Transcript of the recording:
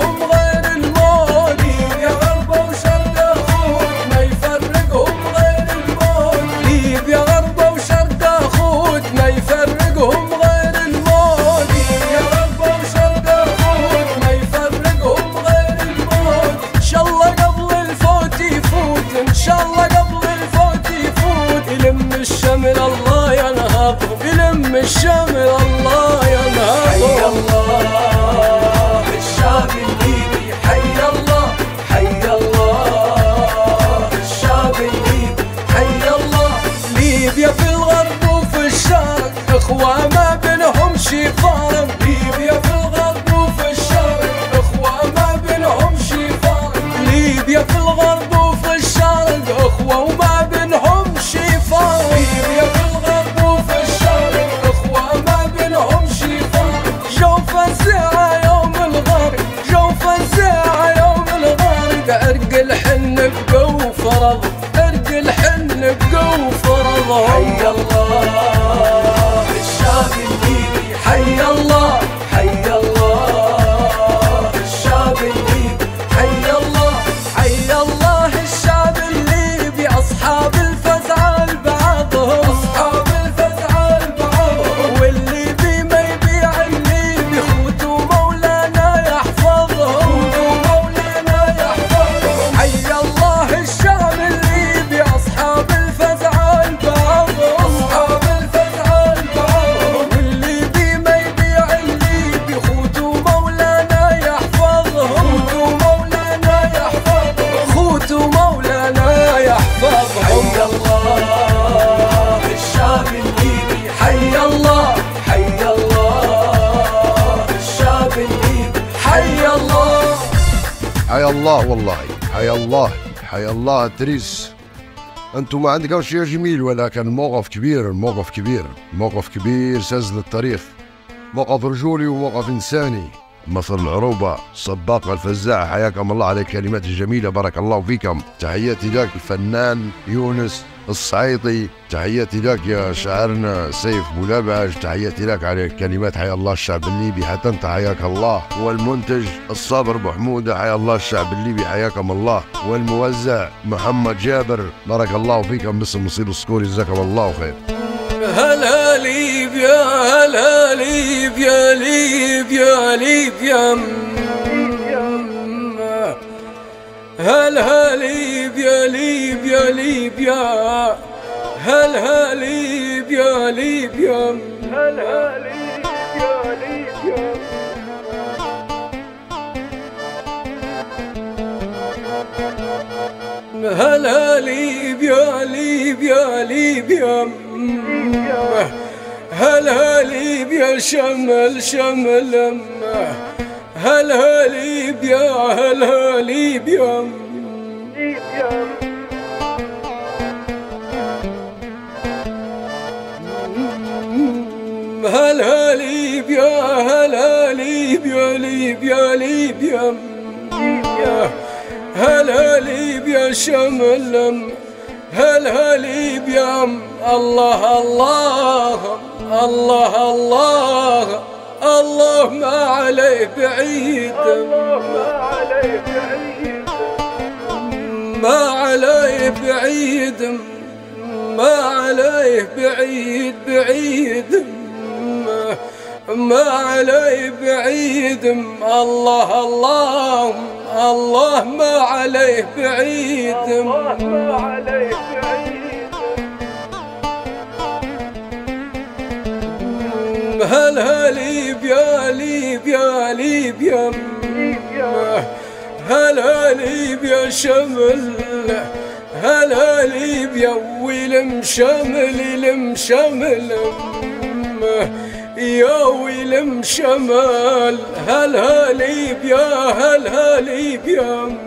como الله حيا الله والله حيا الله حيا الله تريس أنتم ما عندكم شيء جميل ولكن موقف كبير موقف كبير موقف كبير سجل التاريخ. موقف رجولي وموقف إنساني. مصر العروبة صباق الفزاع. حياكم الله على الكلمات الجميلة بارك الله فيكم. تحياتي لك الفنان يونس الصعيطي تحياتي لك يا شاعرنا سيف بولابعج تحياتي لك على الكلمات حيا الله الشعب الليبي حتى انت حياك الله. والمنتج الصابر ابو حموده حيا الله الشعب الليبي حياكم الله. والموزع محمد جابر. بارك الله فيكم باسم مصير السكوري جزاكم الله خير. هلا ليبيا هلا ليبيا ليبيا ليبيا. هلا ليبيا ليبيا؟ ليبيا هلا ليبيا؟ ليبيا هلا ليبيا؟ ليبيا هلا ليبيا ليبيا؟ ليبيا هلا ليبيا شمل شمل هلا ليبيا هلا ليبيا؟ هلا ليبيا هلا ليبيا ليبيا ليبيا؟ هلا ليبيا شمل هلا ليبيا؟ الله الله الله الله الله. ما عليه بعيد. ما عليه بعيد. ما عليه بعيد. بعيد ما, ما عليه بعيد. الله الله الله ما عليه بعيد. ما عليه بعيد. هلا ليبيا ليبيا ليبيا هلا ليبيا شمل هلا ليبيا ويلم شمل يلم شمل يا ويلم شمال هلا ليبيا هلا ليبيا